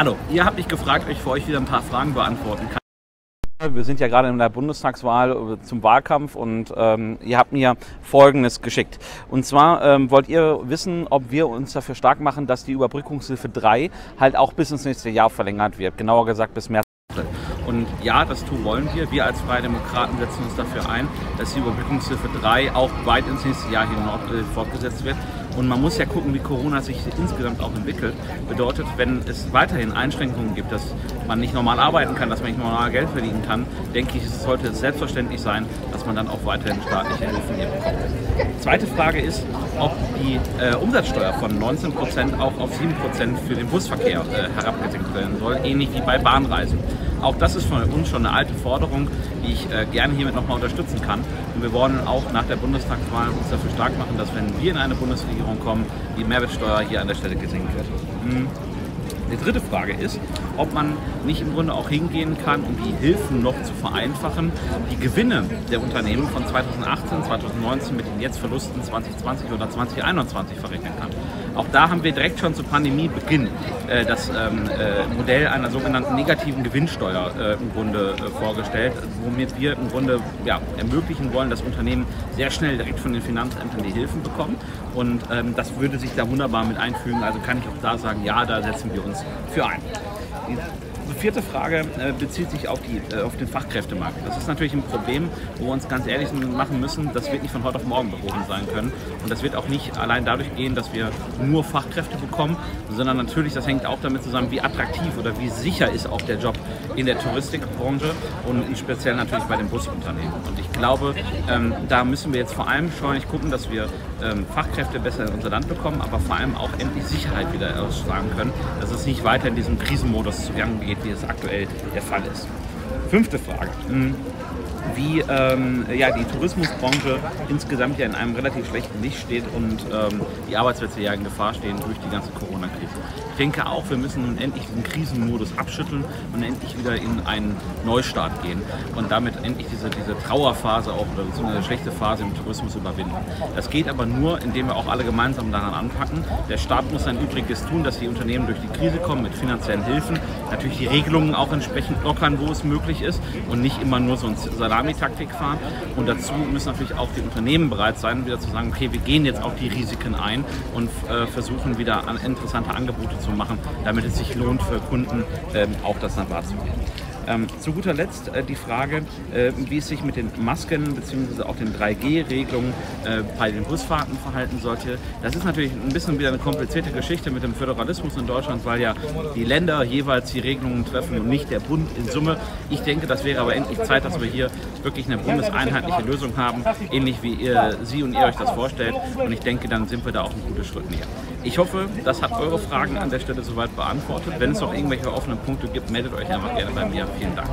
Hallo, ihr habt mich gefragt, ob ich für euch wieder ein paar Fragen beantworten kann. Wir sind ja gerade in der Bundestagswahl äh, zum Wahlkampf und ähm, ihr habt mir Folgendes geschickt. Und zwar ähm, wollt ihr wissen, ob wir uns dafür stark machen, dass die Überbrückungshilfe 3 halt auch bis ins nächste Jahr verlängert wird. Genauer gesagt bis März. Und ja, das tun wollen wir. Wir als Freie Demokraten setzen uns dafür ein, dass die Überbrückungshilfe 3 auch weit ins nächste Jahr hinaus äh, fortgesetzt wird. Und man muss ja gucken, wie Corona sich insgesamt auch entwickelt. Bedeutet, wenn es weiterhin Einschränkungen gibt, dass man nicht normal arbeiten kann, dass man nicht normal Geld verdienen kann, denke ich, es sollte selbstverständlich sein, dass man dann auch weiterhin staatliche Hilfen hier bekommt. Zweite Frage ist, ob die äh, Umsatzsteuer von 19% auch auf 7% für den Busverkehr äh, herabgesenkt werden soll, ähnlich wie bei Bahnreisen. Auch das ist von uns schon eine alte Forderung, die ich äh, gerne hiermit nochmal unterstützen kann. Und wir wollen auch nach der Bundestagswahl uns dafür stark machen, dass wenn wir in eine Bundesregierung kommen, die Mehrwertsteuer hier an der Stelle gesenkt wird. Mhm. Die dritte Frage ist, ob man nicht im Grunde auch hingehen kann, um die Hilfen noch zu vereinfachen, die Gewinne der Unternehmen von 2018, 2019 mit den jetzt Verlusten 2020 oder 2021 verrechnen kann. Auch da haben wir direkt schon zu Pandemiebeginn äh, das ähm, äh, Modell einer sogenannten negativen Gewinnsteuer äh, im Grunde äh, vorgestellt, womit wir im Grunde ja, ermöglichen wollen, dass Unternehmen sehr schnell direkt von den Finanzämtern die Hilfen bekommen. Und ähm, das würde sich da wunderbar mit einfügen. Also kann ich auch da sagen, ja, da setzen wir uns für ein. Die vierte Frage äh, bezieht sich auf, die, äh, auf den Fachkräftemarkt. Das ist natürlich ein Problem, wo wir uns ganz ehrlich machen müssen, das wird nicht von heute auf morgen behoben sein können. Und das wird auch nicht allein dadurch gehen, dass wir nur Fachkräfte bekommen, sondern natürlich, das hängt auch damit zusammen, wie attraktiv oder wie sicher ist auch der Job in der Touristikbranche und speziell natürlich bei den Busunternehmen. Und ich glaube, ähm, da müssen wir jetzt vor allem scheunig gucken, dass wir ähm, Fachkräfte besser in unser Land bekommen, aber vor allem auch endlich Sicherheit wieder ausstrahlen können, dass es nicht weiter in diesem Krisenmodus zugange geht, wie es aktuell der Fall ist. Fünfte Frage. Wie ähm, ja, die Tourismusbranche insgesamt ja in einem relativ schlechten Licht steht und ähm, die Arbeitsplätze ja in Gefahr stehen durch die ganze Corona-Krise. Ich denke auch, wir müssen nun endlich diesen Krisenmodus abschütteln und endlich wieder in einen Neustart gehen und damit endlich diese, diese Trauerphase auch oder so eine schlechte Phase im Tourismus überwinden. Das geht aber nur, indem wir auch alle gemeinsam daran anpacken. Der Staat muss sein Übriges tun, dass die Unternehmen durch die Krise kommen mit finanziellen Hilfen, natürlich die Regelungen auch entsprechend lockern, wo es möglich ist und nicht immer nur so ein Salamitaktik fahren. Und dazu müssen natürlich auch die Unternehmen bereit sein, wieder zu sagen, okay, wir gehen jetzt auch die Risiken ein und äh, versuchen wieder an interessante Angebote zu machen, damit es sich lohnt für Kunden ähm, auch das dann wahrzunehmen. Ähm, zu guter Letzt äh, die Frage, äh, wie es sich mit den Masken bzw. auch den 3G-Regelungen äh, bei den Busfahrten verhalten sollte. Das ist natürlich ein bisschen wieder eine komplizierte Geschichte mit dem Föderalismus in Deutschland, weil ja die Länder jeweils die Regelungen treffen und nicht der Bund in Summe. Ich denke, das wäre aber endlich Zeit, dass wir hier wirklich eine bundeseinheitliche Lösung haben, ähnlich wie ihr, Sie und ihr euch das vorstellt. Und ich denke, dann sind wir da auch einen guten Schritt näher. Ich hoffe, das hat eure Fragen an der Stelle soweit beantwortet. Wenn es noch irgendwelche offenen Punkte gibt, meldet euch einfach gerne bei mir. Vielen Dank.